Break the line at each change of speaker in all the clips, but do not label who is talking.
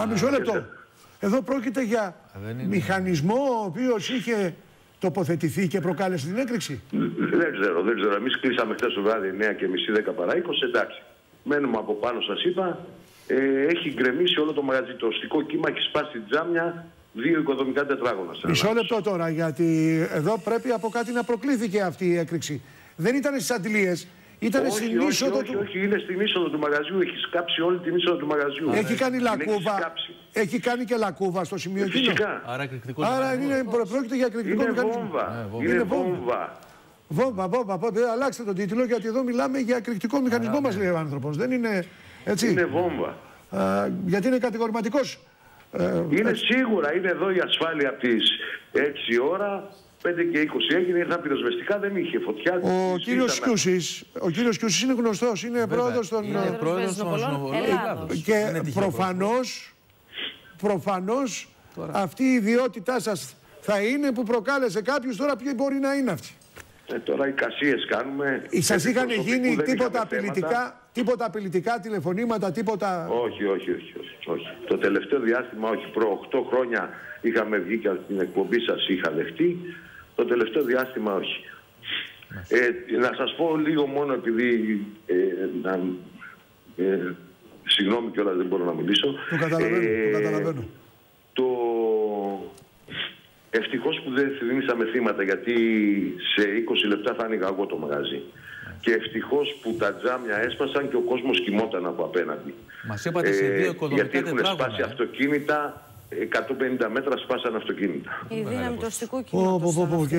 Α, μισό λεπτό. Εδώ πρόκειται για
δεν είναι.
μηχανισμό ο οποίος είχε τοποθετηθεί και προκάλεσε την έκρηξη.
Δεν ξέρω, δεν ξέρω. Εμείς κλείσαμε χθες το βράδυ 9 και μισή, 10 παρά 20. Εντάξει. Μένουμε από πάνω, σας είπα. Ε, έχει γκρεμίσει όλο το μαγαζί. Το οστικό κύμα έχει σπάσει τζάμια δύο οικοδομικά τετράγωνα. σε ένα
Μισό
μάτι.
λεπτό τώρα, γιατί εδώ πρέπει από κάτι να προκλήθηκε αυτή η έκρηξη. Δεν ήταν στις αντιλίες, ήταν
όχι,
στην
όχι,
είσοδο
όχι,
του.
όχι, είναι στην είσοδο του μαγαζιού. Έχεις σκάψει όλη την είσοδο του μαγαζιού.
Έχει κάνει
Την έχεις
λακκούβα.
σκάψει.
Έχει κάνει και λακκούβα στο σημείο εκείνο.
Φυσικά.
Άρα εκρηκτικό
Άρα είναι, προ- πρόκειται για εκρηκτικό
Είναι
μηχανισμό.
βόμβα.
βόμβα.
Είναι
Είναι βόμβα.
βόμβα.
Βόμβα, βόμβα, βόμβα. Αλλάξτε τον τίτλο γιατί εδώ μιλάμε για εκρηκτικό μηχανισμό, μας λέει ο άνθρωπος. Δεν είναι έτσι.
Είναι βόμβα.
Α, γιατί είναι κατηγορηματικός. Ε,
Είναι σίγουρα, είναι εδώ η ασφάλεια από τι 6 ώρα, 5 και 20 έγινε, ήρθαν πυροσβεστικά, δεν είχε φωτιά.
ο
τις
κύριος
σβήσαμε.
Κιούσης ο κύριος Κιούσης είναι γνωστός, είναι πρόεδρος των.
Είναι
ε,
πρόεδρος των
Συνοπολών
Συνοπολών
Ελλάδος.
Ελλάδος.
Και
Δεν είναι τυχαίο
προφανώς προφανώς, αυτή η ιδιότητά σας θα είναι που προκάλεσε κάποιους. Τώρα ποιοι μπορεί να είναι αυτοί;
Ε, τώρα οι κασίες κάνουμε.
Σας
Επί
είχαν
προσωπικού
γίνει
δεν
τίποτα
είχαμε θέματα.
απειλητικά, τίποτα απειλητικά τηλεφωνήματα, τίποτα.
Όχι, όχι, όχι, όχι, όχι. Το τελευταίο διάστημα, όχι. Προ 8 χρόνια είχαμε βγει και από την εκπομπή σας είχα δεχτεί. Το τελευταίο διάστημα, όχι. Ε, να σας πω λίγο μόνο επειδή ε, να, ε, συγγνώμη κιόλας δεν μπορώ να μιλήσω
Το καταλαβαίνω,
Ε,
το καταλαβαίνω.
το ευτυχώς που δεν θυμήσαμε θύματα γιατί σε 20 λεπτά θα άνοιγα εγώ το μαγαζί και ευτυχώς που τα τζάμια έσπασαν και ο κόσμος κοιμόταν από απέναντι
Μας είπατε σε δύο οικοδομικά
γιατί έχουν
τετράγωνα,
σπάσει
ε.
αυτοκίνητα 150 μέτρα σπάσαν αυτοκίνητα
Η δύναμη του αστικού
Πω, πω, πω,
κοινότητας.
πω, και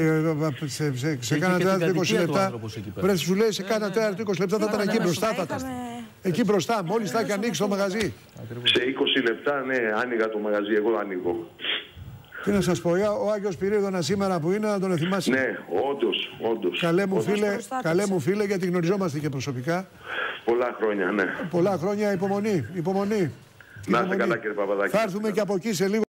ε, σε, σε, σε
Είχε
κάνα
και την
τέταρτο 20
κατοικία του
λεπτά.
άνθρωπος εκεί πέρα.
Βρε, σου λέει σε κάνα τέταρτο 20 λεπτά θα ήταν εκεί μπροστά. Θα ήταν.
Είχαμε-
Εκεί μπροστά, μόλις θα έχει ανοίξει το μαγαζί.
σε 20 λεπτά ναι άνοιγα το μαγαζί εγώ ανοίγω
Τι να σας πω, ο Άγιος Πυρίδωνας σήμερα που είναι να τον θυμάσαι.
ναι όντως, όντως
Καλέ μου,
Όντως.
φίλε,
προστάτεψε.
καλέ μου φίλε, γιατί γνωριζόμαστε και προσωπικά.
πολλά χρόνια ναι
Πολλά χρόνια υπομονή. υπομονή.
Να είστε
Υπομονή.
καλά, κύριε Παπαδάκη.
Θα έρθουμε και από εκεί σε λίγο.